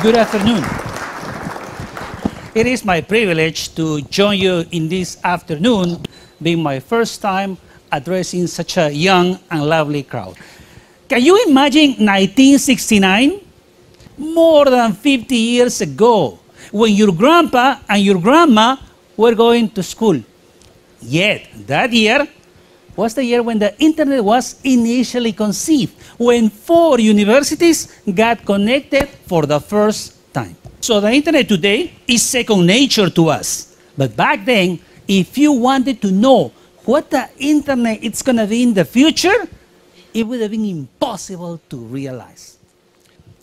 Good afternoon. It is my privilege to join you in this afternoon, being my first time addressing such a young and lovely crowd. Can you imagine 1969? More than 50 years ago, when your grandpa and your grandma were going to school. Yet, that year was the year when the internet was initially conceived, when four universities got connected for the first time. So the internet today is second nature to us. But back then, if you wanted to know what the internet is going to be in the future, it would have been impossible to realize.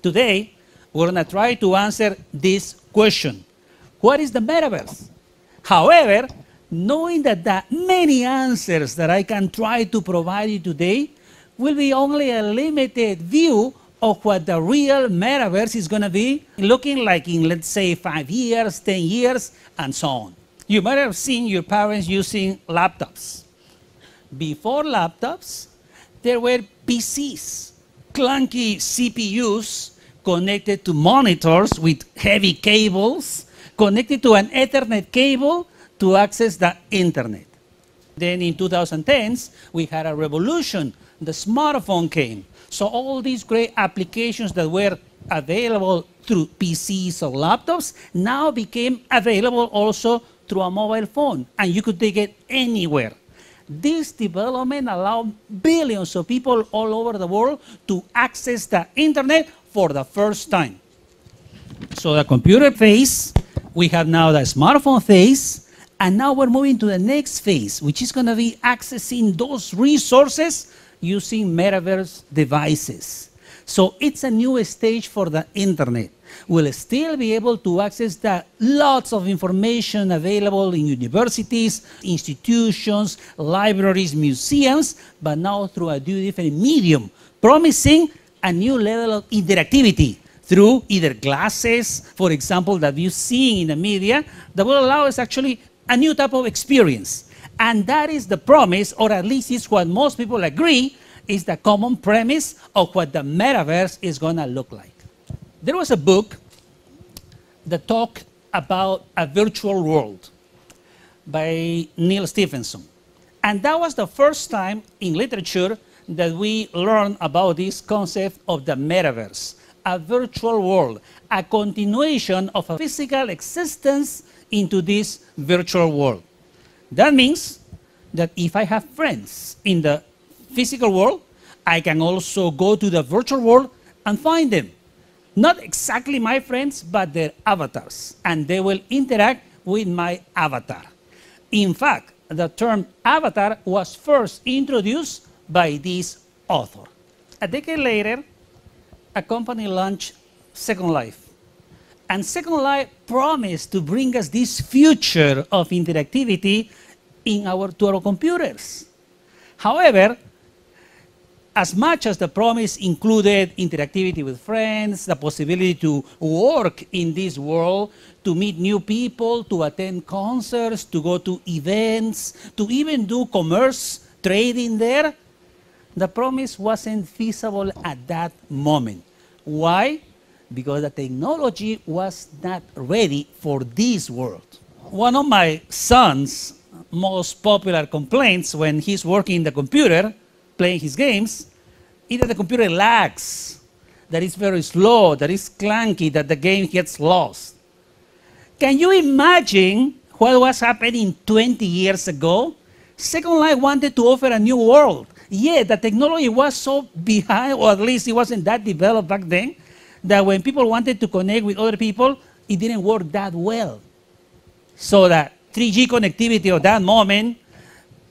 Today, we're going to try to answer this question. What is the metaverse? However, knowing that the many answers that I can try to provide you today will be only a limited view of what the real metaverse is going to be looking like in, let's say, five years, 10 years, and so on. You might have seen your parents using laptops. Before laptops, there were PCs, clunky CPUs connected to monitors with heavy cables, connected to an Ethernet cable to access the internet. Then in 2010s, we had a revolution. The smartphone came. So all these great applications that were available through PCs or laptops now became available also through a mobile phone, and you could take it anywhere. This development allowed billions of people all over the world to access the internet for the first time. So the computer phase, we have now the smartphone phase, and now we're moving to the next phase, which is going to be accessing those resources using metaverse devices. So it's a new stage for the internet. We'll still be able to access the lots of information available in universities, institutions, libraries, museums, but now through a different medium, promising a new level of interactivity through either glasses, for example, that you see in the media, that will allow us actually a new type of experience. And that is the promise, or at least is what most people agree, is the common premise of what the metaverse is going to look like. There was a book that talked about a virtual world by Neal Stephenson. And that was the first time in literature that we learned about this concept of the metaverse, a virtual world, a continuation of a physical existence into this virtual world. That means that if I have friends in the physical world, I can also go to the virtual world and find them. Not exactly my friends, but their avatars, and they will interact with my avatar. In fact, the term avatar was first introduced by this author. A decade later, a company launched Second Life and Second Life promised to bring us this future of interactivity in our, to our computers. However, as much as the promise included interactivity with friends, the possibility to work in this world, to meet new people, to attend concerts, to go to events, to even do commerce, trading there, the promise wasn't feasible at that moment. Why? Because the technology was not ready for this world. One of my son's most popular complaints when he's working in the computer, playing his games, is that the computer lags, that it's very slow, that it's clunky, that the game gets lost. Can you imagine what was happening 20 years ago? Second Life wanted to offer a new world. Yeah, the technology was so behind, or at least it wasn't that developed back then, that when people wanted to connect with other people, it didn't work that well. So that 3G connectivity of that moment,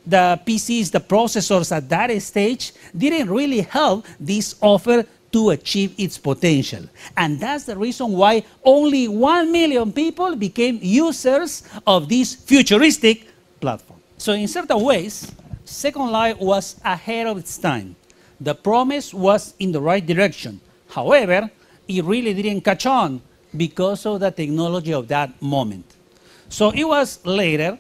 the PCs, the processors at that stage didn't really help this offer to achieve its potential. And that's the reason why only 1 million people became users of this futuristic platform. So in certain ways, Second Life was ahead of its time. The promise was in the right direction. However, it really didn't catch on because of the technology of that moment. So it was later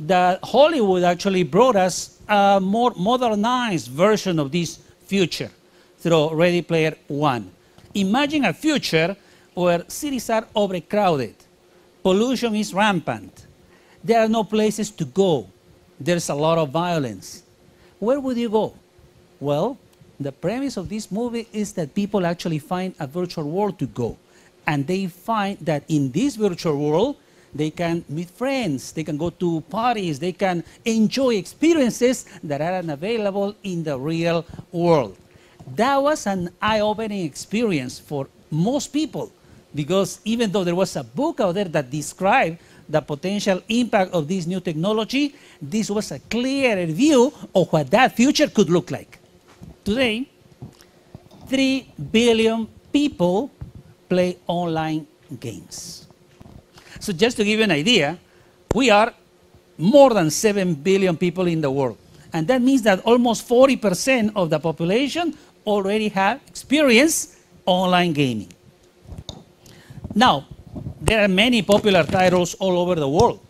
that Hollywood actually brought us a more modernized version of this future through Ready Player One. Imagine a future where cities are overcrowded, pollution is rampant, there are no places to go, there's a lot of violence. Where would you go? Well, the premise of this movie is that people actually find a virtual world to go. And they find that in this virtual world, they can meet friends, they can go to parties, they can enjoy experiences that are unavailable in the real world. That was an eye-opening experience for most people because even though there was a book out there that described the potential impact of this new technology, this was a clearer view of what that future could look like. Today, 3 billion people play online games. So just to give you an idea, we are more than 7 billion people in the world. And that means that almost 40% of the population already have experience online gaming. Now, there are many popular titles all over the world.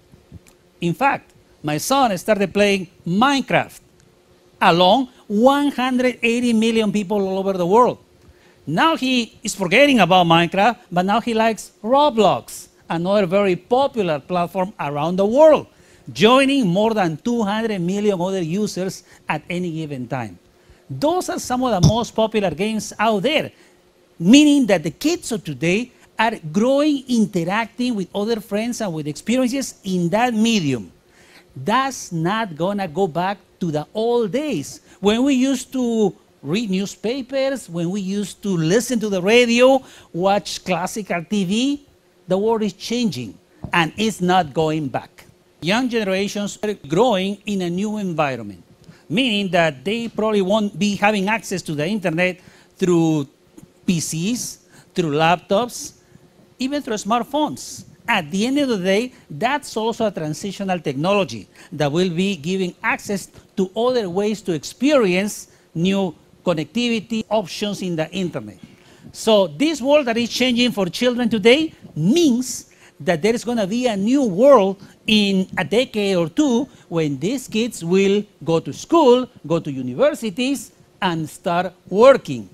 In fact, my son started playing Minecraft along 180 million people all over the world. Now he is forgetting about Minecraft, but now he likes Roblox, another very popular platform around the world, joining more than 200 million other users at any given time. Those are some of the most popular games out there, meaning that the kids of today are growing, interacting with other friends and with experiences in that medium. That's not gonna go back to the old days when we used to read newspapers, when we used to listen to the radio, watch classical TV, the world is changing and it's not going back. Young generations are growing in a new environment, meaning that they probably won't be having access to the internet through PCs, through laptops, even through smartphones. At the end of the day, that's also a transitional technology that will be giving access to other ways to experience new connectivity options in the internet. So this world that is changing for children today means that there is going to be a new world in a decade or two when these kids will go to school, go to universities, and start working.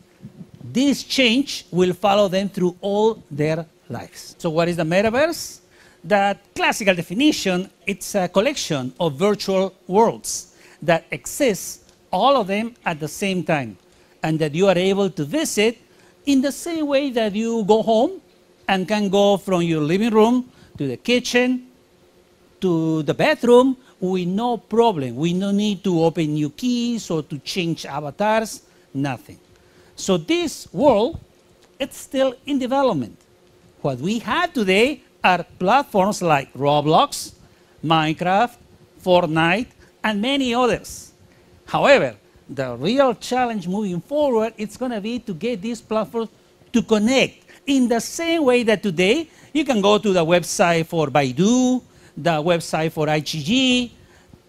This change will follow them through all their lives. So what is the metaverse? The classical definition, it's a collection of virtual worlds that exist, all of them at the same time, and that you are able to visit in the same way that you go home and can go from your living room to the kitchen to the bedroom with no problem. We no need to open new keys or to change avatars, nothing. So this world, it's still in development. What we have today are platforms like Roblox, Minecraft, Fortnite, and many others. However, the real challenge moving forward is going to be to get these platforms to connect in the same way that today you can go to the website for Baidu, the website for IGG,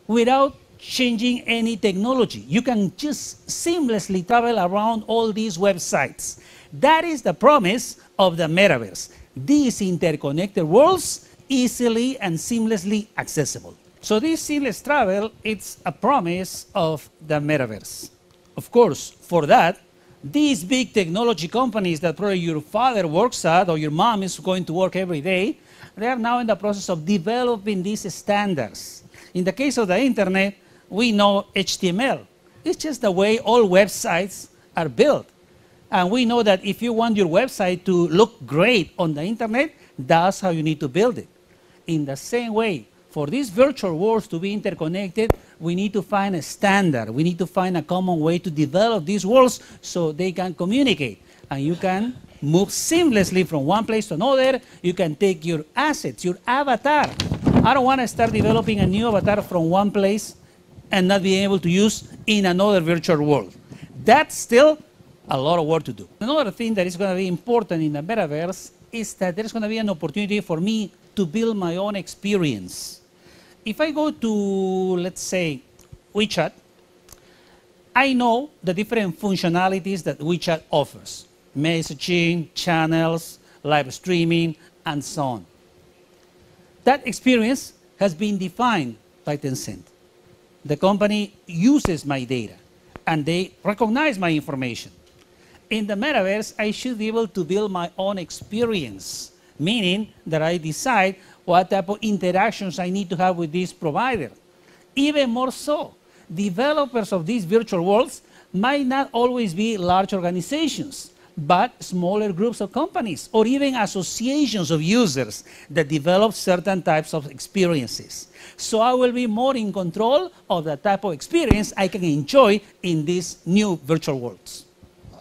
without changing any technology. You can just seamlessly travel around all these websites. That is the promise of the metaverse these interconnected worlds easily and seamlessly accessible. So this seamless travel, it's a promise of the metaverse. Of course, for that, these big technology companies that probably your father works at or your mom is going to work every day, they are now in the process of developing these standards. In the case of the internet, we know HTML. It's just the way all websites are built. And we know that if you want your website to look great on the internet, that's how you need to build it. In the same way, for these virtual worlds to be interconnected, we need to find a standard. We need to find a common way to develop these worlds so they can communicate. And you can move seamlessly from one place to another. You can take your assets, your avatar. I don't want to start developing a new avatar from one place and not being able to use in another virtual world. That's still a lot of work to do. Another thing that is going to be important in the metaverse is that there's going to be an opportunity for me to build my own experience. If I go to, let's say, WeChat, I know the different functionalities that WeChat offers. Messaging, channels, live streaming, and so on. That experience has been defined by Tencent. The company uses my data, and they recognize my information in the metaverse, I should be able to build my own experience, meaning that I decide what type of interactions I need to have with this provider. Even more so, developers of these virtual worlds might not always be large organizations, but smaller groups of companies or even associations of users that develop certain types of experiences. So I will be more in control of the type of experience I can enjoy in these new virtual worlds.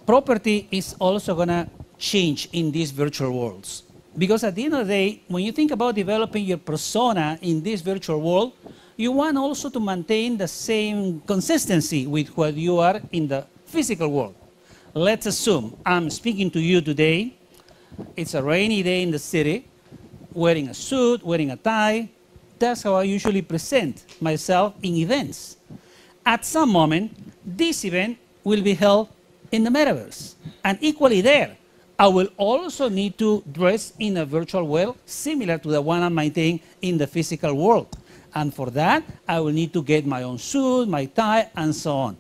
Property is also going to change in these virtual worlds. Because at the end of the day, when you think about developing your persona in this virtual world, you want also to maintain the same consistency with what you are in the physical world. Let's assume I'm speaking to you today. It's a rainy day in the city, wearing a suit, wearing a tie. That's how I usually present myself in events. At some moment, this event will be held in the metaverse. And equally there, I will also need to dress in a virtual world similar to the one I'm maintaining in the physical world. And for that, I will need to get my own suit, my tie, and so on.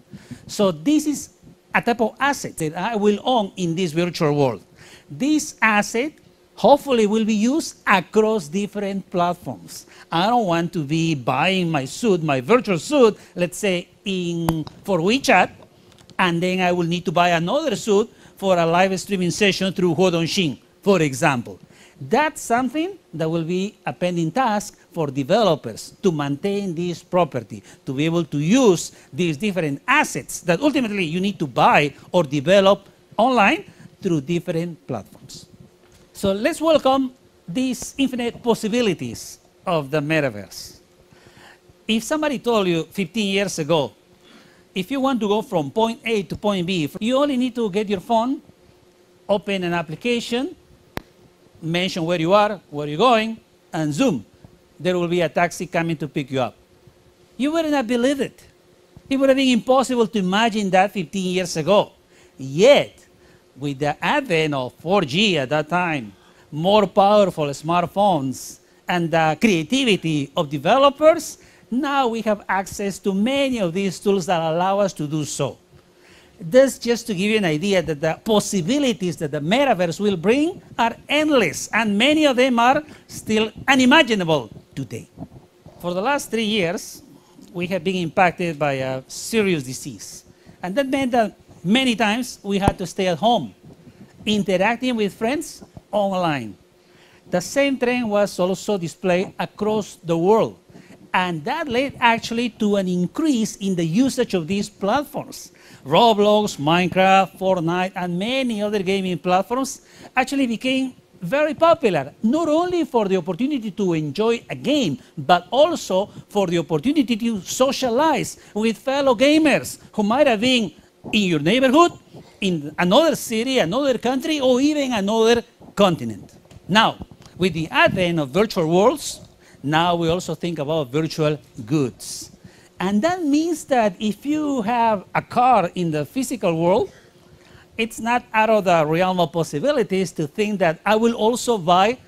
So this is a type of asset that I will own in this virtual world. This asset hopefully will be used across different platforms. I don't want to be buying my suit, my virtual suit, let's say in for WeChat, and then I will need to buy another suit for a live streaming session through Huodongxing, for example. That's something that will be a pending task for developers to maintain this property, to be able to use these different assets that ultimately you need to buy or develop online through different platforms. So let's welcome these infinite possibilities of the metaverse. If somebody told you 15 years ago, if you want to go from point A to point B, you only need to get your phone, open an application, mention where you are, where you're going, and zoom. There will be a taxi coming to pick you up. You wouldn't have believed it. It would have been impossible to imagine that 15 years ago. Yet, with the advent of 4G at that time, more powerful smartphones, and the creativity of developers, now we have access to many of these tools that allow us to do so. This just to give you an idea that the possibilities that the metaverse will bring are endless, and many of them are still unimaginable today. For the last three years, we have been impacted by a serious disease. And that meant that many times we had to stay at home, interacting with friends online. The same trend was also displayed across the world. And that led actually to an increase in the usage of these platforms. Roblox, Minecraft, Fortnite, and many other gaming platforms actually became very popular, not only for the opportunity to enjoy a game, but also for the opportunity to socialize with fellow gamers who might have been in your neighborhood, in another city, another country, or even another continent. Now, with the advent of virtual worlds, now we also think about virtual goods. And that means that if you have a car in the physical world, it's not out of the realm of possibilities to think that I will also buy,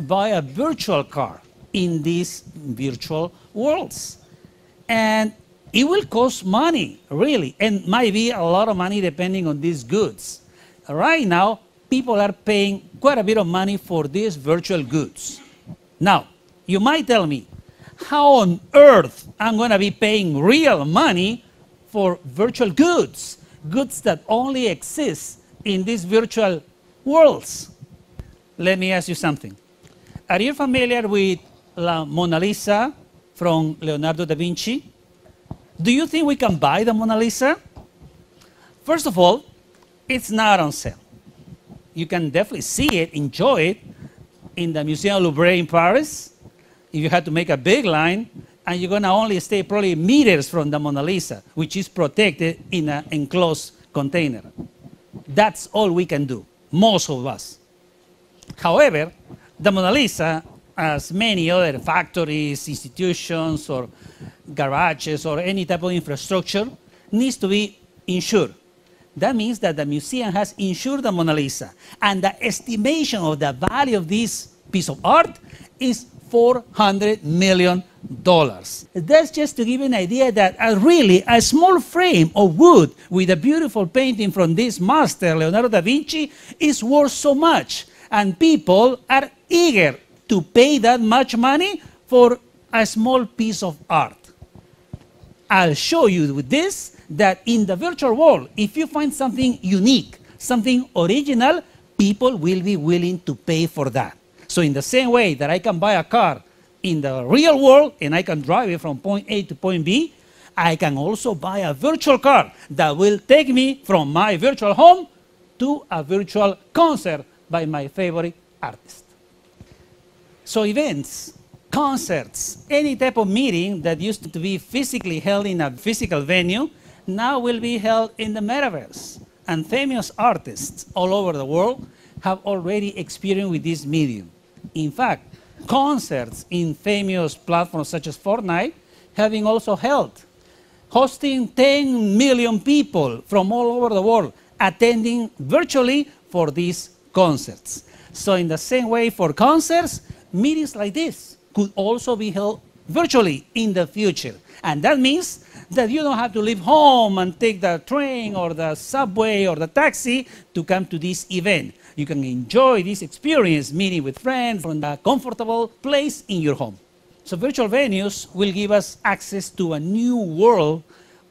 buy a virtual car in these virtual worlds. And it will cost money, really, and might be a lot of money depending on these goods. Right now, people are paying quite a bit of money for these virtual goods. Now, you might tell me, how on earth I'm going to be paying real money for virtual goods, goods that only exist in these virtual worlds? Let me ask you something. Are you familiar with La Mona Lisa from Leonardo da Vinci? Do you think we can buy the Mona Lisa? First of all, it's not on sale. You can definitely see it, enjoy it in the Museum Louvre in Paris, if you had to make a big line, and you're going to only stay probably meters from the Mona Lisa, which is protected in an enclosed container. That's all we can do, most of us. However, the Mona Lisa, as many other factories, institutions, or garages, or any type of infrastructure, needs to be insured. That means that the museum has insured the Mona Lisa, and the estimation of the value of this piece of art is $400 million. That's just to give you an idea that a really a small frame of wood with a beautiful painting from this master, Leonardo da Vinci, is worth so much. And people are eager to pay that much money for a small piece of art. I'll show you with this that in the virtual world, if you find something unique, something original, people will be willing to pay for that. So in the same way that I can buy a car in the real world and I can drive it from point A to point B, I can also buy a virtual car that will take me from my virtual home to a virtual concert by my favorite artist. So events, concerts, any type of meeting that used to be physically held in a physical venue now will be held in the metaverse. And famous artists all over the world have already experienced with this medium. In fact, concerts in famous platforms such as Fortnite having also held, hosting 10 million people from all over the world attending virtually for these concerts. So in the same way for concerts, meetings like this could also be held virtually in the future. And that means that you don't have to leave home and take the train or the subway or the taxi to come to this event. You can enjoy this experience meeting with friends from a comfortable place in your home. So virtual venues will give us access to a new world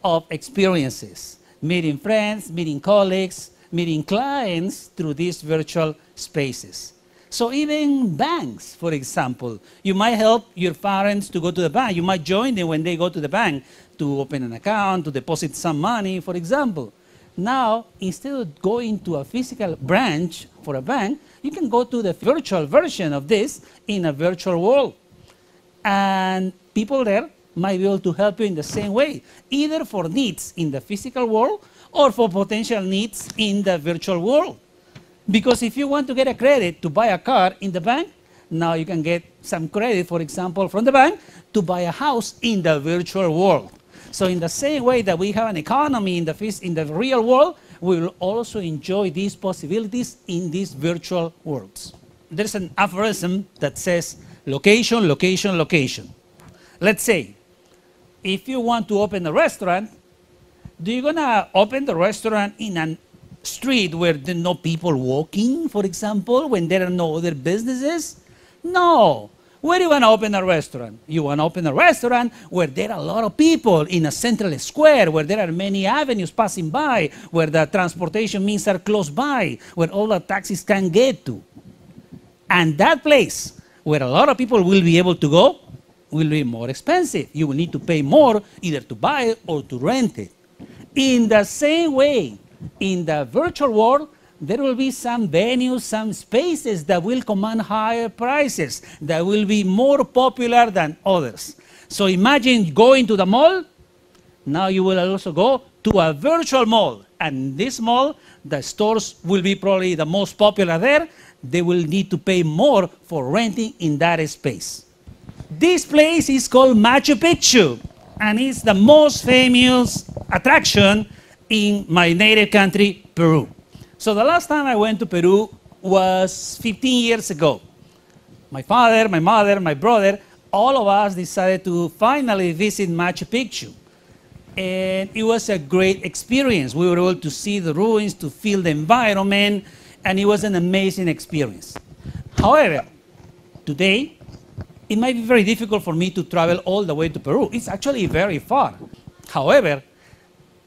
of experiences, meeting friends, meeting colleagues, meeting clients through these virtual spaces. So even banks, for example, you might help your parents to go to the bank. You might join them when they go to the bank to open an account, to deposit some money, for example. Now, instead of going to a physical branch for a bank, you can go to the virtual version of this in a virtual world. And people there might be able to help you in the same way, either for needs in the physical world or for potential needs in the virtual world. Because if you want to get a credit to buy a car in the bank, now you can get some credit, for example, from the bank to buy a house in the virtual world. So in the same way that we have an economy in the, in the real world, we will also enjoy these possibilities in these virtual worlds. There's an aphorism that says location, location, location. Let's say, if you want to open a restaurant, do you gonna open the restaurant in a street where there are no people walking, for example, when there are no other businesses? No. Where do you want to open a restaurant? You want to open a restaurant where there are a lot of people in a central square, where there are many avenues passing by, where the transportation means are close by, where all the taxis can get to. And that place where a lot of people will be able to go will be more expensive. You will need to pay more either to buy it or to rent it. In the same way, in the virtual world, there will be some venues, some spaces that will command higher prices, that will be more popular than others. So imagine going to the mall, now you will also go to a virtual mall. And this mall, the stores will be probably the most popular there. They will need to pay more for renting in that space. This place is called Machu Picchu, and it's the most famous attraction in my native country, Peru. So the last time I went to Peru was 15 years ago. My father, my mother, my brother, all of us decided to finally visit Machu Picchu. And it was a great experience. We were able to see the ruins, to feel the environment, and it was an amazing experience. However, today, it might be very difficult for me to travel all the way to Peru. It's actually very far. However,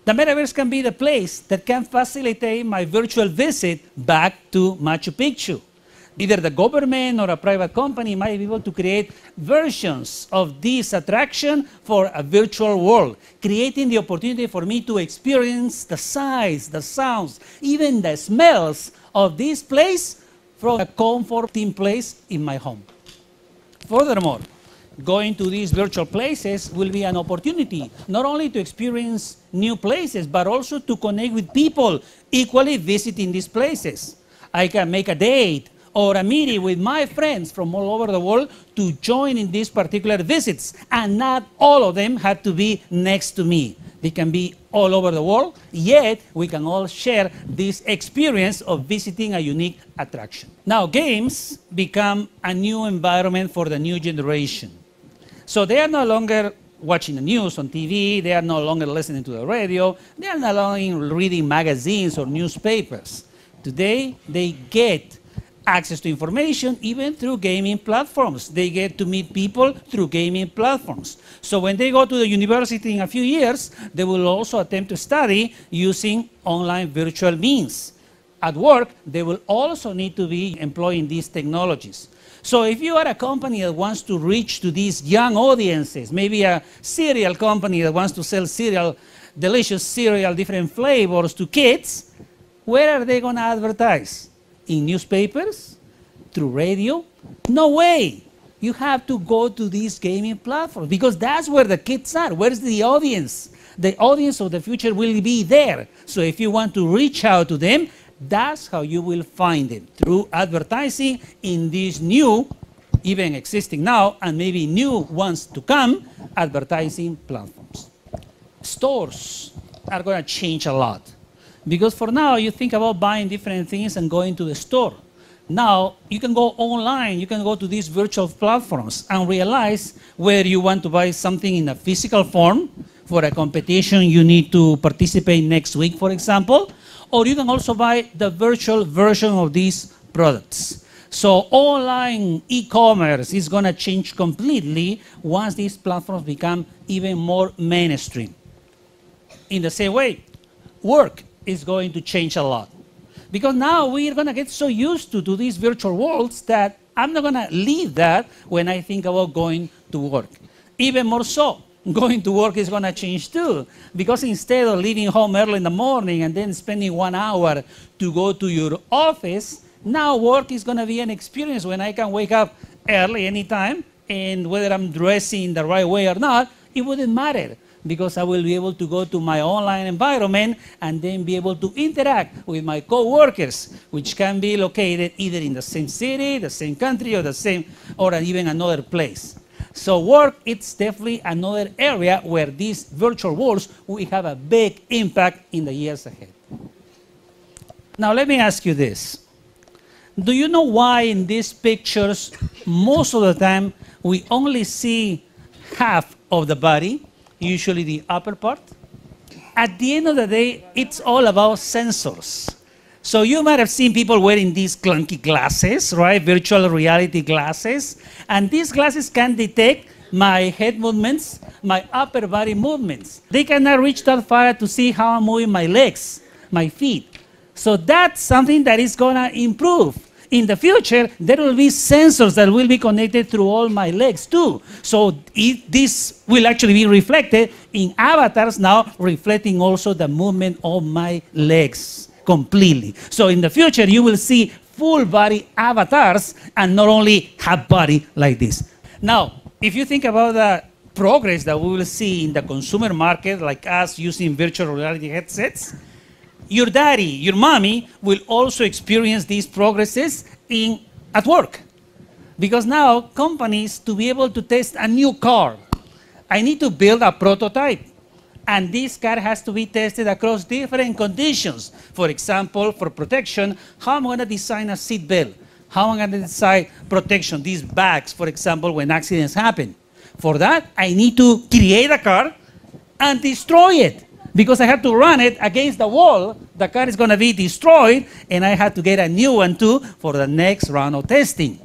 the metaverse can be the place that can facilitate my virtual visit back to Machu Picchu. Either the government or a private company might be able to create versions of this attraction for a virtual world, creating the opportunity for me to experience the sights, the sounds, even the smells of this place from a comforting place in my home. Furthermore, going to these virtual places will be an opportunity not only to experience new places, but also to connect with people equally visiting these places. I can make a date or a meeting with my friends from all over the world to join in these particular visits. And not all of them have to be next to me. They can be all over the world, yet we can all share this experience of visiting a unique attraction. Now, games become a new environment for the new generation. So they are no longer watching the news on TV, they are no longer listening to the radio, they are no longer reading magazines or newspapers. Today, they get access to information even through gaming platforms. They get to meet people through gaming platforms. So when they go to the university in a few years, they will also attempt to study using online virtual means. At work, they will also need to be employing these technologies. So if you are a company that wants to reach to these young audiences, maybe a cereal company that wants to sell cereal, delicious cereal, different flavors to kids, where are they going to advertise? In newspapers? Through radio? No way. You have to go to these gaming platforms because that's where the kids are. Where's the audience? The audience of the future will be there. So if you want to reach out to them, that's how you will find them through advertising in these new, even existing now, and maybe new ones to come, advertising platforms. Stores are going to change a lot. Because for now, you think about buying different things and going to the store. Now, you can go online, you can go to these virtual platforms and realize where you want to buy something in a physical form for a competition you need to participate next week, for example, or you can also buy the virtual version of these products. So online e-commerce is going to change completely once these platforms become even more mainstream. In the same way, work is going to change a lot. Because now we're going to get so used to, to these virtual worlds that I'm not going to leave that when I think about going to work. Even more so, going to work is going to change too. Because instead of leaving home early in the morning and then spending one hour to go to your office, now work is going to be an experience when I can wake up early anytime and whether I'm dressing the right way or not, it wouldn't matter because I will be able to go to my online environment and then be able to interact with my co-workers, which can be located either in the same city, the same country, or the same, or even another place. So work, it's definitely another area where these virtual worlds will have a big impact in the years ahead. Now let me ask you this. Do you know why in these pictures, most of the time, we only see half of the body? usually the upper part. At the end of the day, it's all about sensors. So you might have seen people wearing these clunky glasses, right? Virtual reality glasses. And these glasses can detect my head movements, my upper body movements. They cannot reach that far to see how I'm moving my legs, my feet. So that's something that is going to improve in the future, there will be sensors that will be connected through all my legs too. So it, this will actually be reflected in avatars now, reflecting also the movement of my legs completely. So in the future, you will see full body avatars and not only half body like this. Now, if you think about the progress that we will see in the consumer market, like us using virtual reality headsets, your daddy, your mommy will also experience these progresses in, at work. Because now companies, to be able to test a new car, I need to build a prototype. And this car has to be tested across different conditions. For example, for protection, how am I going to design a seat belt? How am I going to design protection, these bags, for example, when accidents happen? For that, I need to create a car and destroy it because I have to run it against the wall, the car is going to be destroyed, and I have to get a new one too for the next round of testing.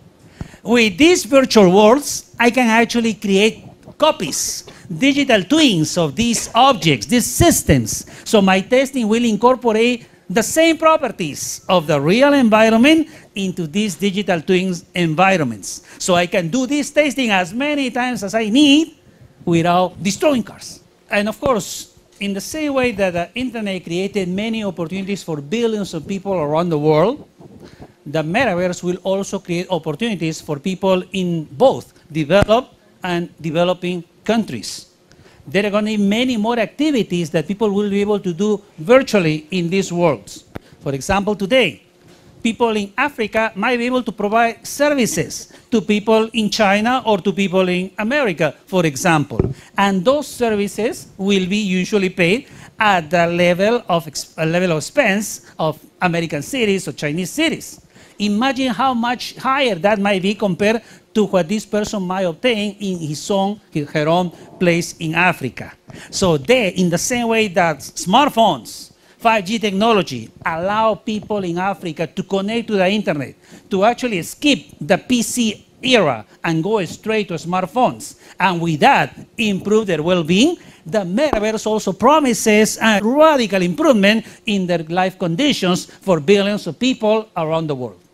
With these virtual worlds, I can actually create copies, digital twins of these objects, these systems. So my testing will incorporate the same properties of the real environment into these digital twins environments. So I can do this testing as many times as I need without destroying cars. And of course, in the same way that the internet created many opportunities for billions of people around the world, the metaverse will also create opportunities for people in both developed and developing countries. There are going to be many more activities that people will be able to do virtually in these worlds. For example, today, people in Africa might be able to provide services to people in China or to people in America, for example. And those services will be usually paid at the level of, level of expense of American cities or Chinese cities. Imagine how much higher that might be compared to what this person might obtain in his own, her own place in Africa. So they, in the same way that smartphones, 5G technology allow people in Africa to connect to the internet, to actually skip the PC era and go straight to smartphones. And with that, improve their well-being. The metaverse also promises a radical improvement in their life conditions for billions of people around the world.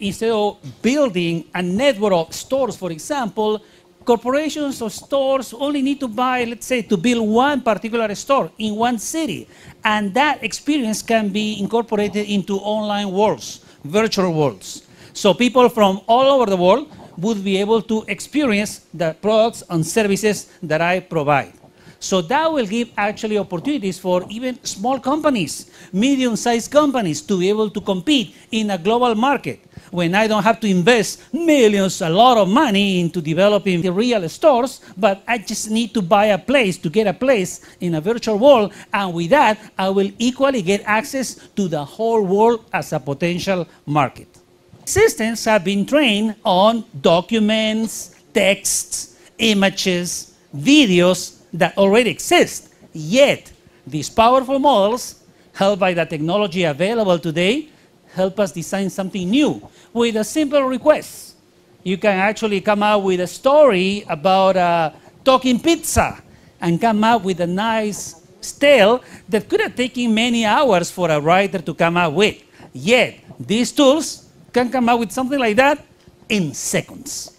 Instead of building a network of stores, for example, corporations or stores only need to buy, let's say, to build one particular store in one city. And that experience can be incorporated into online worlds, virtual worlds. So people from all over the world would be able to experience the products and services that I provide. So that will give actually opportunities for even small companies, medium-sized companies to be able to compete in a global market when I don't have to invest millions, a lot of money into developing the real stores, but I just need to buy a place, to get a place in a virtual world, and with that, I will equally get access to the whole world as a potential market. Systems have been trained on documents, texts, images, videos that already exist. Yet, these powerful models, helped by the technology available today, help us design something new with a simple request. You can actually come up with a story about a talking pizza and come up with a nice tale that could have taken many hours for a writer to come up with. Yet, these tools can come up with something like that in seconds.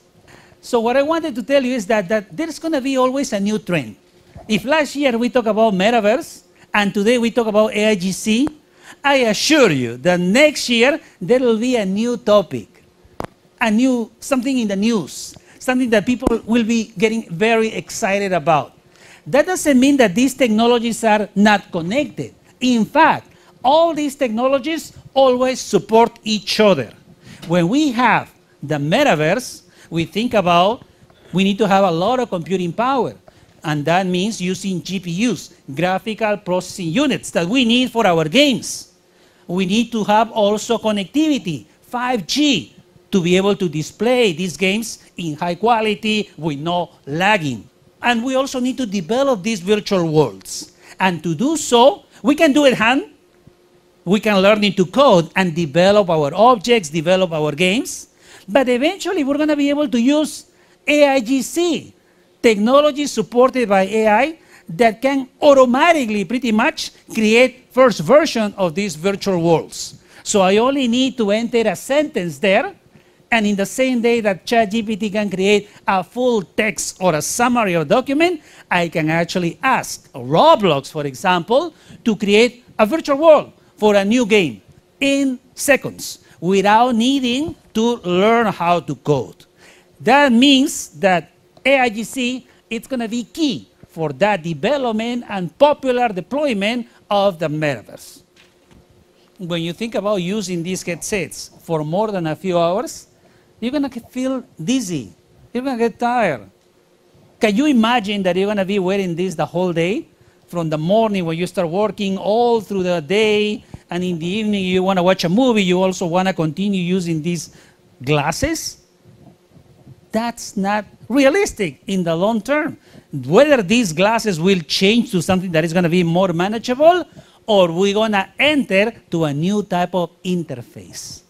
So what I wanted to tell you is that, that there's going to be always a new trend. If last year we talked about metaverse, and today we talk about AIGC, I assure you that next year there will be a new topic, a new, something in the news, something that people will be getting very excited about. That doesn't mean that these technologies are not connected. In fact, all these technologies always support each other. When we have the metaverse, we think about we need to have a lot of computing power. And that means using GPUs, graphical processing units, that we need for our games. We need to have also connectivity, 5G, to be able to display these games in high quality with no lagging. And we also need to develop these virtual worlds. And to do so, we can do it hand we can learn into code and develop our objects, develop our games. But eventually, we're going to be able to use AIGC, technology supported by AI, that can automatically pretty much create first version of these virtual worlds. So I only need to enter a sentence there, and in the same day that ChatGPT can create a full text or a summary of a document, I can actually ask Roblox, for example, to create a virtual world for a new game in seconds without needing to learn how to code. That means that AIGC is going to be key for that development and popular deployment of the metaverse. When you think about using these headsets for more than a few hours, you're going to feel dizzy. You're going to get tired. Can you imagine that you're going to be wearing this the whole day? From the morning when you start working all through the day, and in the evening you want to watch a movie, you also want to continue using these glasses, that's not realistic in the long term. Whether these glasses will change to something that is going to be more manageable, or we're going to enter to a new type of interface.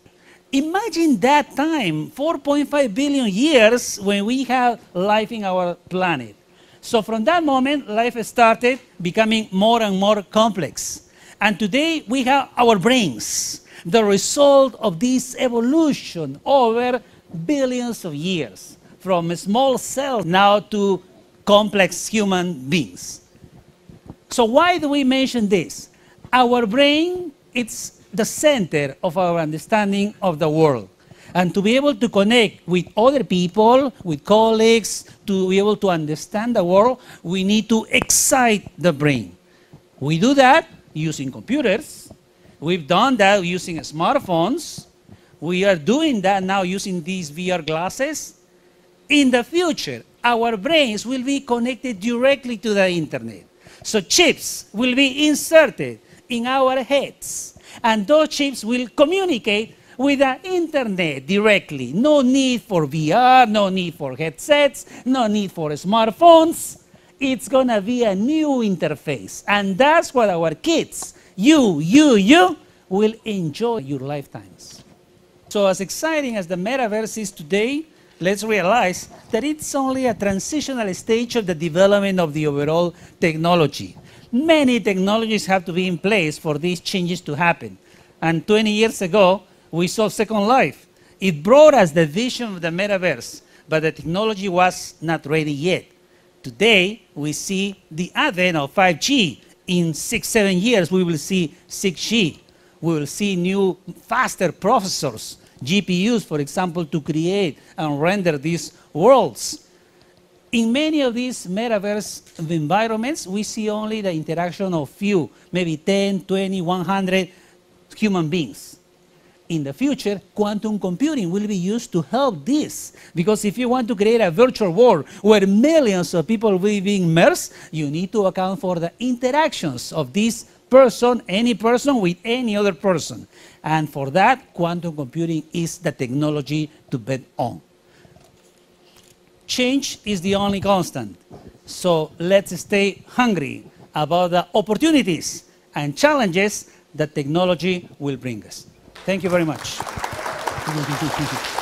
Imagine that time, 4.5 billion years, when we have life in our planet. So from that moment, life started becoming more and more complex. And today we have our brains, the result of this evolution over billions of years, from small cells now to complex human beings. So why do we mention this? Our brain, it's the center of our understanding of the world. And to be able to connect with other people, with colleagues, to be able to understand the world, we need to excite the brain. We do that using computers. We've done that using smartphones. We are doing that now using these VR glasses. In the future, our brains will be connected directly to the internet. So chips will be inserted in our heads, and those chips will communicate with the internet directly. No need for VR, no need for headsets, no need for smartphones. It's going to be a new interface. And that's what our kids, you, you, you, will enjoy your lifetimes. So as exciting as the metaverse is today, let's realize that it's only a transitional stage of the development of the overall technology. Many technologies have to be in place for these changes to happen. And 20 years ago, we saw Second Life. It brought us the vision of the metaverse, but the technology was not ready yet. Today, we see the advent of 5G. In six, seven years, we will see 6G. We will see new, faster processors, GPUs, for example, to create and render these worlds. In many of these metaverse environments, we see only the interaction of few, maybe 10, 20, 100 human beings in the future, quantum computing will be used to help this. Because if you want to create a virtual world where millions of people will be immersed, you need to account for the interactions of this person, any person with any other person. And for that, quantum computing is the technology to bet on. Change is the only constant. So let's stay hungry about the opportunities and challenges that technology will bring us. Thank you very much.